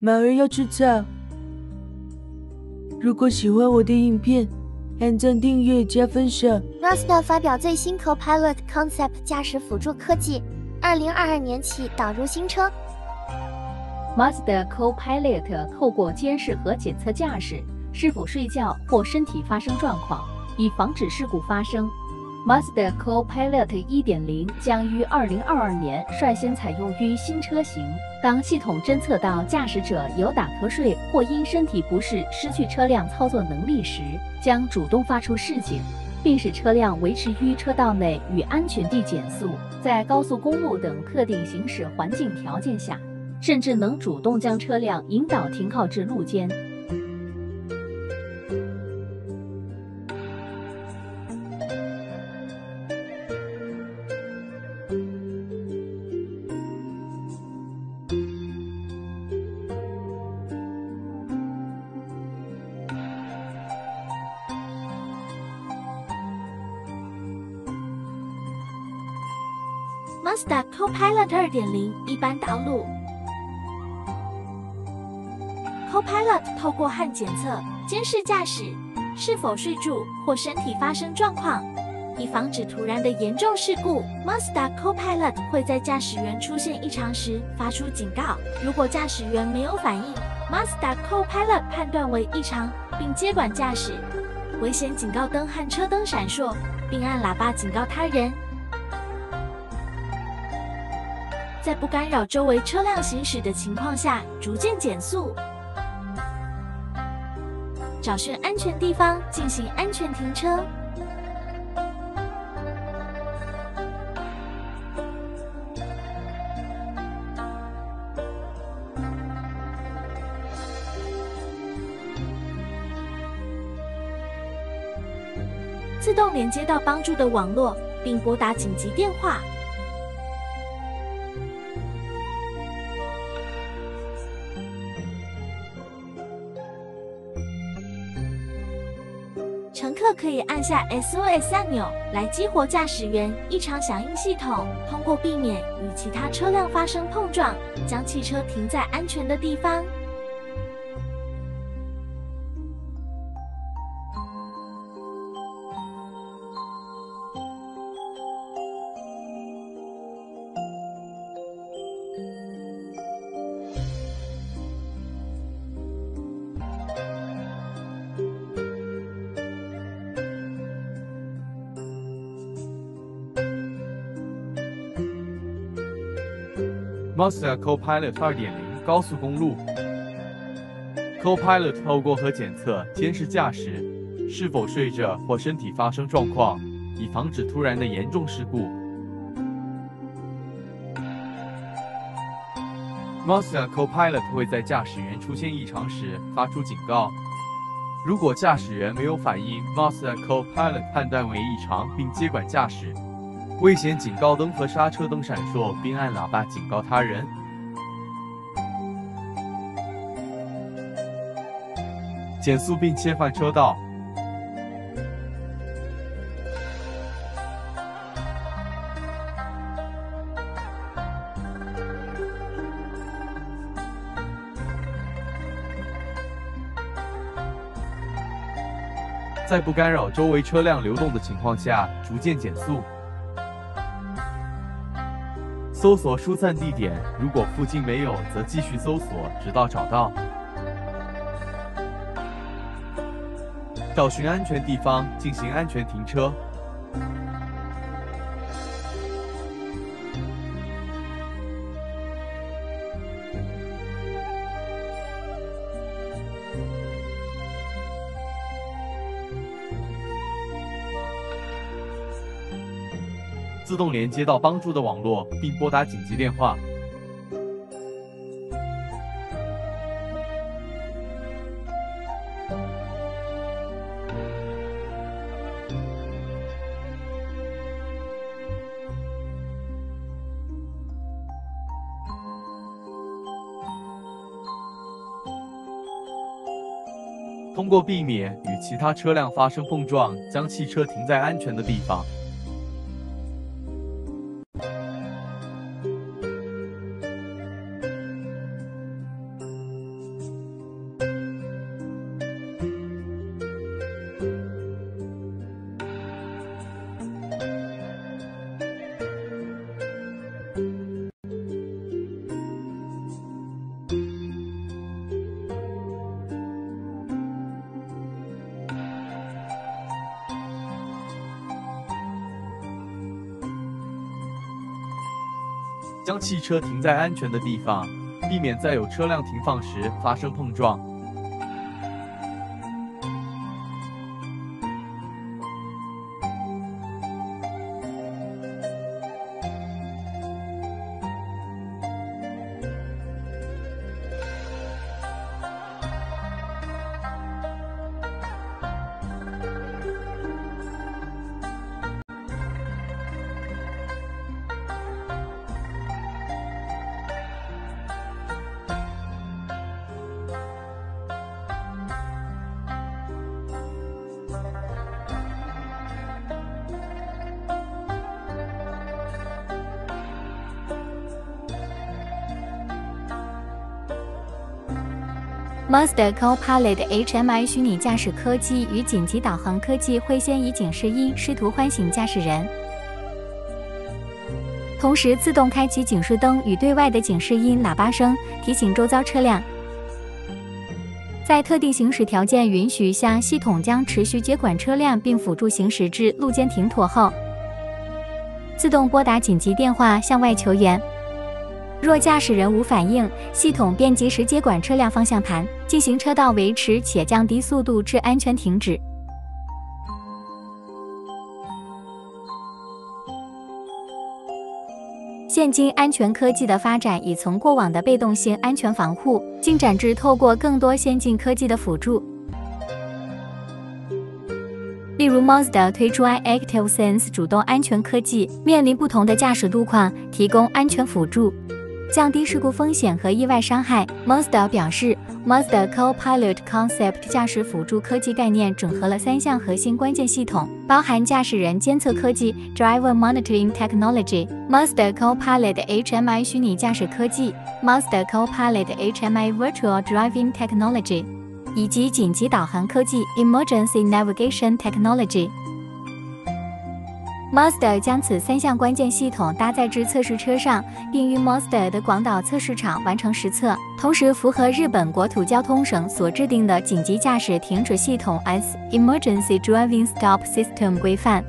马儿要吃草。如果喜欢我的影片，按赞、订阅、加分享。Mazda 发表最新 Copilot Concept 驾驶辅助科技，二零二二年起导入新车。Mazda Copilot 透过监视和检测驾驶是否睡觉或身体发生状况，以防止事故发生。Mazda Copilot 1.0将于2022年率先采用于新车型。当系统侦测到驾驶者有打瞌睡或因身体不适失去车辆操作能力时，将主动发出示警，并使车辆维持于车道内与安全地减速。在高速公路等特定行驶环境条件下，甚至能主动将车辆引导停靠至路肩。Mazda Copilot 2.0一般道路。Copilot 透过和检测监视驾驶是否睡住或身体发生状况，以防止突然的严重事故。Mazda Copilot 会在驾驶员出现异常时发出警告，如果驾驶员没有反应，Mazda Copilot 判断为异常并接管驾驶，危险警告灯和车灯闪烁，并按喇叭警告他人。在不干扰周围车辆行驶的情况下，逐渐减速，找寻安全地方进行安全停车。自动连接到帮助的网络，并拨打紧急电话。乘客可以按下 SOS 按钮来激活驾驶员异常响应系统，通过避免与其他车辆发生碰撞，将汽车停在安全的地方。Mazda Copilot 2.0高速公路，Copilot 透过和检测监视驾驶是否睡着或身体发生状况，以防止突然的严重事故。Mazda Copilot 会在驾驶员出现异常时发出警告，如果驾驶员没有反应，Mazda Copilot 判断为异常并接管驾驶。危险警告灯和刹车灯闪烁，并按喇叭警告他人。减速并切换车道。在不干扰周围车辆流动的情况下，逐渐减速。搜索疏散地点，如果附近没有，则继续搜索，直到找到。找寻安全地方，进行安全停车。自动连接到帮助的网络，并拨打紧急电话。通过避免与其他车辆发生碰撞，将汽车停在安全的地方。将汽车停在安全的地方，避免在有车辆停放时发生碰撞。Mustaco pilot HMI 虚拟驾驶科技与紧急导航科技会先以警示音试图唤醒驾驶人，同时自动开启警示灯与对外的警示音喇叭声，提醒周遭车辆。在特定行驶条件允许下，系统将持续接管车辆并辅助行驶至路肩停妥后，自动拨打紧急电话向外求援。若驾驶人无反应，系统便及时接管车辆方向盘，进行车道维持且降低速度至安全停止。现今安全科技的发展已从过往的被动性安全防护，进展至透过更多先进科技的辅助。例如，Mazda 推出 iActive Sense 主动安全科技，面临不同的驾驶路况，提供安全辅助。降低事故风险和意外伤害，Mazda 表示，Mazda Co-Pilot Concept 驾驶辅助科技概念整合了三项核心关键系统，包含驾驶人监测科技 （Driver Monitoring Technology）、Mazda Co-Pilot HMI 虚拟驾驶科技 （Mazda Co-Pilot HMI Virtual Driving Technology） 以及紧急导航科技 （Emergency Navigation Technology）。Mazda 将此三项关键系统搭载至测试车上，并于 Mazda 的广岛测试场完成实测，同时符合日本国土交通省所制定的紧急驾驶停止系统 （S Emergency Driving Stop System） 规范。